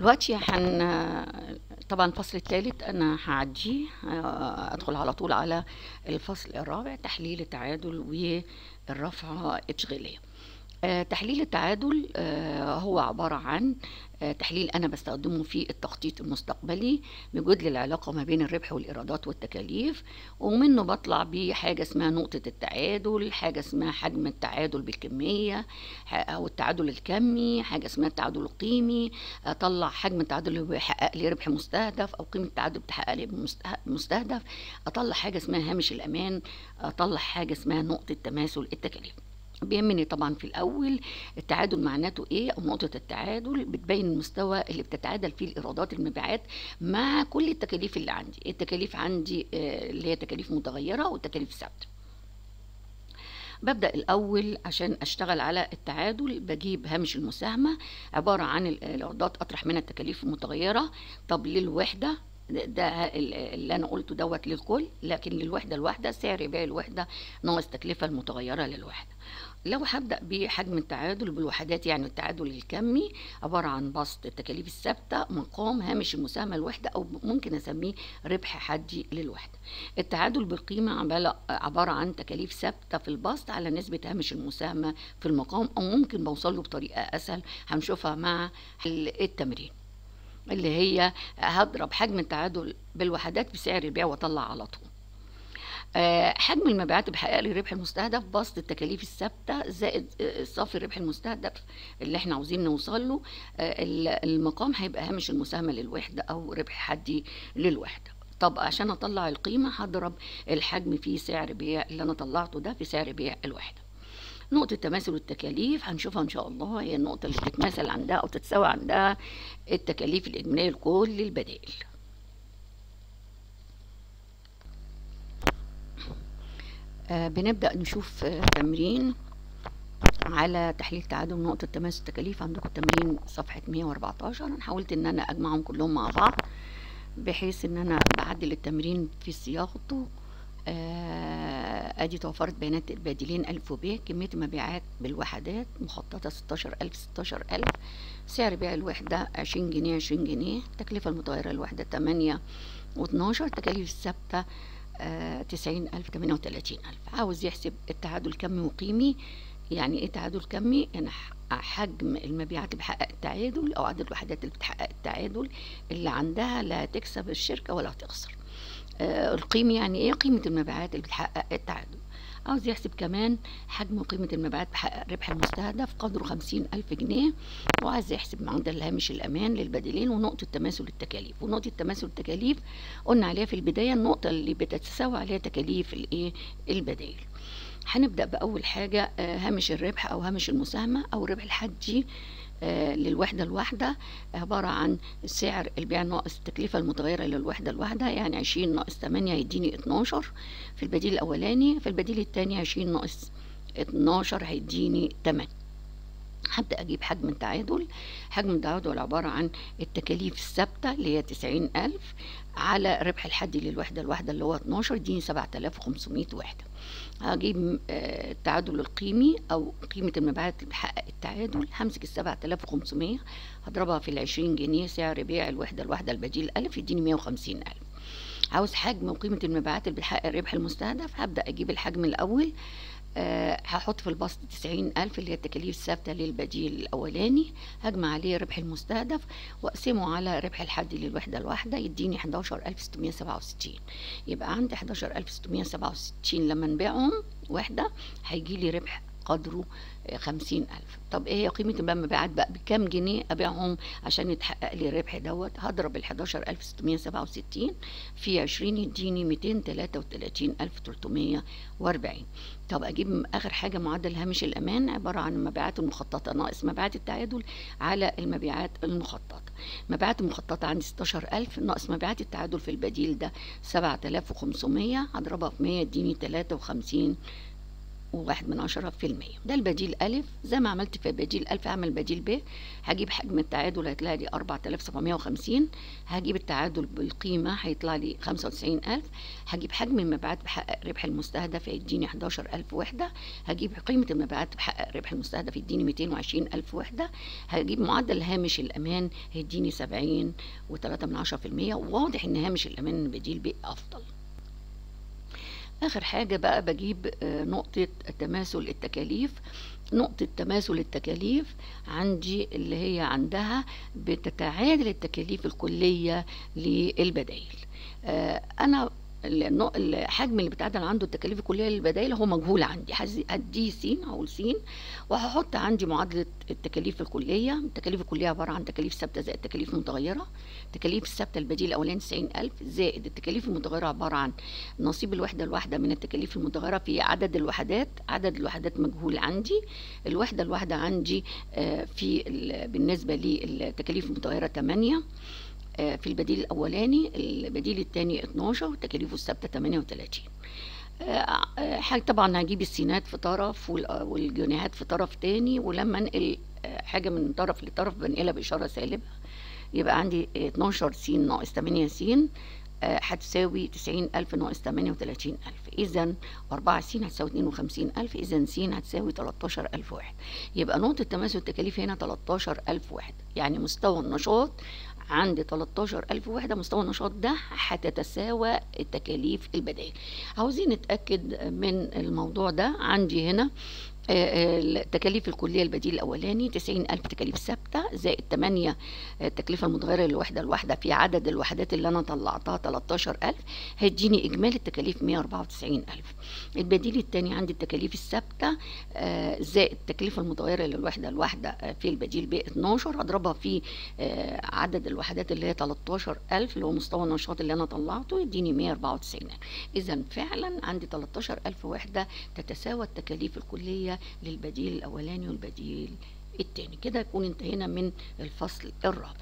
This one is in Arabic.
دلوقتي هن طبعا الفصل الثالث أنا هعديه آه، أدخل على طول على الفصل الرابع تحليل التعادل والرفع التشغيلية. تحليل التعادل آه، هو عبارة عن آه، تحليل أنا بستخدمه في التخطيط المستقبلي بيوجد لي العلاقة ما بين الربح والإيرادات والتكاليف ومنه بطلع بحاجة اسمها نقطة التعادل حاجة اسمها حجم التعادل بالكمية أو التعادل الكمي حاجة اسمها التعادل القيمي أطلع حجم التعادل اللي بيحقق لي ربح مستهدف أو قيمة التعادل بتحقق لي مسته- مستهدف أطلع حاجة اسمها هامش الأمان أطلع حاجة اسمها نقطة تماثل التكاليف. بيهمني طبعا في الأول التعادل معناته إيه أو نقطة التعادل بتبين المستوى اللي بتتعادل فيه الإيرادات المبيعات مع كل التكاليف اللي عندي التكاليف عندي آه، اللي هي تكاليف متغيرة وتكاليف ثابته ببدأ الأول عشان أشتغل على التعادل بجيب هامش المساهمة عبارة عن ال- الإيرادات أطرح منها التكاليف المتغيرة. طب للوحدة ده ده ال- اللي أنا قلته دوت للكل لكن للوحدة الواحدة سعر بيع الوحدة ناقص التكلفة المتغيرة للوحدة. لو هبدأ بحجم التعادل بالوحدات يعني التعادل الكمي عبارة عن بسط التكاليف الثابتة مقام هامش المساهمة الوحدة أو ممكن أسميه ربح حدي للوحدة. التعادل بالقيمة عبالة- عبارة عن تكاليف ثابتة في البسط على نسبة هامش المساهمة في المقام أو ممكن بوصل له بطريقة أسهل هنشوفها مع ال- التمرين. اللي هي هضرب حجم التعادل بالوحدات بسعر البيع واطلع على طول. آه، حجم المبيعات بيحقق لي الربح المستهدف بسط التكاليف الثابتة زائد آه، صافي الربح المستهدف اللي إحنا عاوزين نوصل له. آه، ال- المقام هيبقى هامش المساهمة للوحدة أو ربح حدي للوحدة. طب عشان أطلع القيمة هضرب الحجم في سعر بيع اللي أنا طلعته ده في سعر بيع الوحدة. نقطة تماثل التكاليف هنشوفها إن شاء الله. هي النقطة اللي بتتماثل عندها أو تتساوي عندها التكاليف الإجمالية لكل البدائل. آه، بنبدأ نشوف آه، تمرين على تحليل تعادل نقطة تماس التكاليف. عندكم تمرين صفحة 114 أنا حاولت إن أنا أجمعهم كلهم مع بعض بحيث إن أنا بعدل التمرين في صياغته آه، أدي توفرت بيانات البادلين ألف وب كمية المبيعات بالوحدات مخططة 16000 16000 سعر بيع الوحدة 20 جنيه 20 جنيه. التكلفة المتغيرة للوحدة 8 و12 تكاليف الثابتة تسعين ألف تمانية وتلاتين ألف. عاوز يحسب التعادل كمي وقيمي يعني إيه تعادل كمي؟ ح- حجم المبيعات اللي بتحقق التعادل أو عدد الوحدات اللي بتحقق التعادل اللي عندها لا تكسب الشركة ولا تخسر. آه، القيمي يعني إيه؟ قيمة المبيعات اللي بتحقق التعادل. عاوز يحسب كمان حجم وقيمة المبيعات بحقق ربح المستهدف قدره خمسين ألف جنيه وعايز يحسب معدل هامش الأمان للبديلين ونقطة تماثل التكاليف. ونقطة تماثل التكاليف قلنا عليها في البداية النقطة اللي بتتساوى عليها تكاليف الإيه؟ البدائل هنبدأ بأول حاجة آه، هامش الربح أو هامش المساهمة أو الربح الحدي للوحدة الواحدة عبارة عن سعر البيع ناقص التكلفة المتغيرة للوحدة الواحدة يعني عشرين ناقص تمانية يديني اتناشر. في البديل الأولاني في البديل التاني عشرين ناقص اتناشر هيديني تمانية. هبدأ أجيب حجم التعادل حجم التعادل عبارة عن التكاليف الثابتة اللي هي تسعين ألف على ربح الحدي للوحدة الواحدة اللي هو 12 دي 7500 وحدة. هجيب آه، التعادل القيمي أو قيمة المبيعات اللي بحقق التعادل همسك ال 7500 هضربها في ال 20 جنيه سعر بيع الوحدة الواحدة البديل 1000 يديني 150 ألف. عاوز حجم وقيمة المبيعات اللي بتحقق الربح المستهدف هبدأ أجيب الحجم الأول هحط في البسط تسعين ألف اللي هي التكاليف الثابتة للبديل الأولاني هجمع عليه ربح المستهدف وأقسمه على ربح الحدي للوحدة الواحدة يديني حداشر ألف ستمية سبعة وستين. يبقى عندي حداشر ألف ستمية سبعة وستين لما نبيعهم وحدة هيجيلي ربح قدره خمسين ألف. طب إيه هي قيمة المبيعات بقى؟ بكام جنيه أبيعهم عشان يتحقق لي الربح دوت؟ هضرب سبعة وستين في عشرين يديني ميتين تلاتة وتلاتين ألف تلتمية وأربعين. طب أجيب آخر حاجة معدل هامش الأمان عبارة عن المبيعات المخططة ناقص مبيعات التعادل على المبيعات المخططة. مبيعات المخططة عندي 16000 ناقص مبيعات التعادل في البديل ده 7500 هضربها في 100 يديني 53 وواحد من عشرة في المية. ده البديل ألف. زي ما عملت في بديل ألف هعمل بديل ب. هجيب حجم التعادل هيطلع لي أربعة آلاف سبعمية وخمسين. هجيب التعادل بالقيمة هيطلع لي خمسة وتسعين ألف. هجيب حجم المبيعات بحقق ربح المستهدف هيديني حداشر ألف وحدة. هجيب قيمة المبيعات بحقق ربح المستهدف يديني ميتين وعشرين ألف وحدة. هجيب معدل هامش الأمان هيديني سبعين وتلاتة من عشرة في المية. واضح إن هامش الأمان بديل ب أفضل. آخر حاجة بقى بجيب نقطة تماثل التكاليف. نقطة تماثل التكاليف عندي اللي هي عندها بتتعادل التكاليف الكلية للبدائل أنا الحجم اللي بتعادل عنده التكاليف الكلية للبدائل هو مجهول عندي. هديه س هقول س وهحط عندي معادلة التكاليف الكلية. التكاليف الكلية عبارة عن تكاليف ثابتة زائد تكاليف متغيرة. التكاليف الثابتة البديل الاولاني 90000 زائد التكاليف المتغيرة عبارة عن نصيب الوحدة الواحدة من التكاليف المتغيرة في عدد الوحدات. عدد الوحدات مجهول عندي. الوحدة الواحدة عندي في بالنسبة للتكاليف المتغيرة 8 في البديل الأولاني البديل الثاني 12 وتكاليفه الثابتة 38 حاجة طبعا هجيب السينات في طرف والجنيهات في طرف تاني ولما انقل حاجة من طرف لطرف بنقلها بإشارة سالبة. يبقى عندي 12 س ناقص 8 س هتساوي تسعين ألف ناقص تمانية وتلاتين ألف. إذا أربعة س هتساوي اتنين وخمسين ألف. إذا س هتساوي تلاتاشر ألف واحد. يبقى نقطة تماثل التكاليف هنا تلاتاشر ألف واحد. يعني مستوى النشاط عند 13 ألف وحدة مستوى النشاط ده هتتساوى التكاليف البدائل. عاوزين نتأكد من الموضوع ده. عندي هنا التكاليف الكلية البديل الأولاني تسعين ألف تكاليف ثابتة زائد تمانية التكلفة المتغيرة للوحدة الواحدة في عدد الوحدات اللي أنا طلعتها تلاتاشر ألف هيديني إجمالي التكاليف مية أربعة وتسعين ألف. البديل التاني عندي التكاليف الثابتة زائد التكلفة المتغيرة للوحدة الواحدة في البديل ب 12 هضربها في عدد الوحدات اللي هي تلاتاشر ألف اللي هو مستوى النشاط اللي أنا طلعته يديني مية أربعة وتسعين ألف. إذا فعلا عندي تلاتاشر ألف وحدة تتساوى التكاليف الكلية للبديل الأولاني والبديل التاني. كده يكون انتهينا من الفصل الرابع.